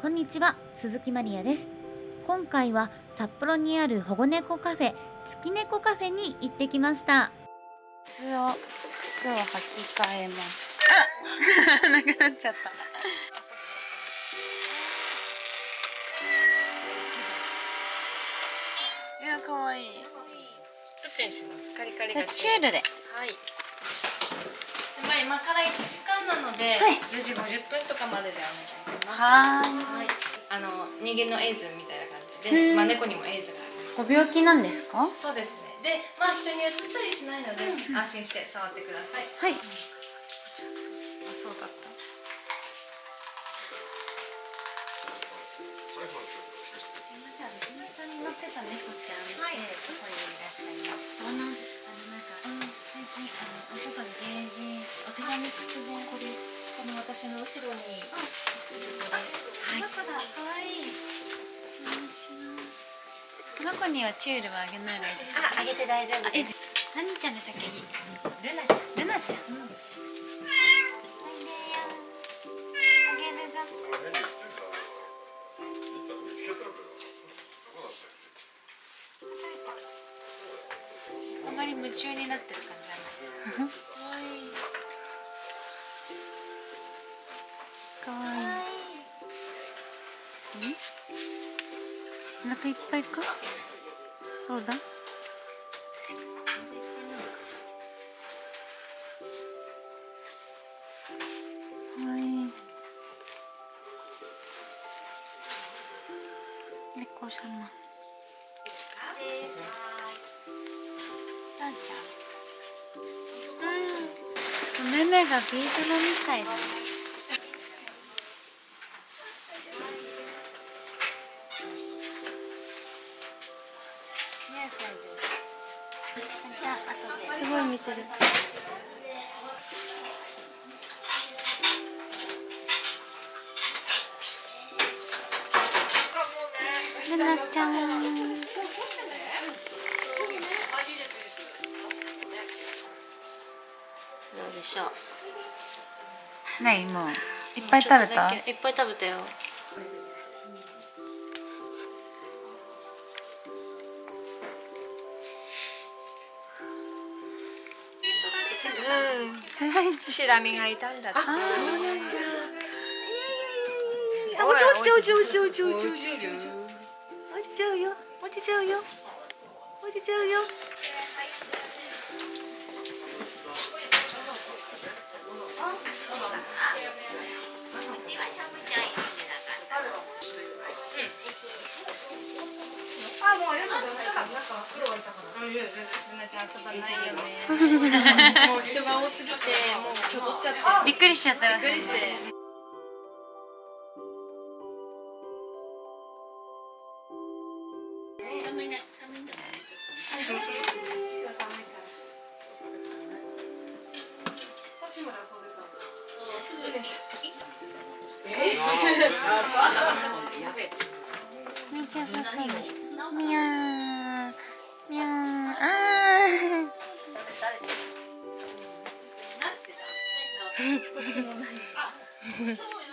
こんにちは鈴木マリアです。今回は札幌にある保護猫カフェ月猫カフェに行ってきました。靴を靴を履き替えます。あ なくなっちゃった。いや可愛い。どっちにします。カリカリが。チュールではいまあ今から1時間なので、はい。4時50分とかまででお願いします。ははい。あの人間のエイズみたいな感じで、まあ、猫にもエイズがありまご病気なんですか？すそうですね。でまあ人に移ったりしないので、安心して触ってください。はい。あそうだった私の後ろに。はい。この子だ、可愛いこんにちは。この子にはチュールはあげない方がいいです。か。ああげて大丈夫え、何ちゃんでしたっけ。ルナちゃん。ルナちゃん。おいでよ。あ。まり夢中になってる感じはな。い。可愛い。ん？お腹いっぱいか？どうだ？猫様。タンちゃん。うん。目目がビーズロみたいだね。ごい見てる。ルナちゃん。どうでしょう。ないもういっぱい食べた？いっぱい食べたよ。それは一シラミがいたんだってそうなんだ。あ落ち落ち落ち落ち落ち落ち落ち落ち落ち落ちちゃうよ落ちちゃうよ落ちちゃうよもうありがとうございますなんちゃん遊ばないよねもう人が多すぎてもう今日取っちゃってびっくりしちゃったびっくりしてめっちゃ優しそうでした。みゃー。みゃー。あー。